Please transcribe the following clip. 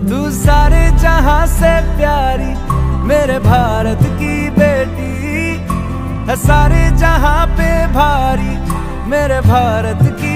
तू सारे जहाँ से प्यारी, मेरे भारत की बेटी। है सारे जहाँ पे भारी, मेरे भारत की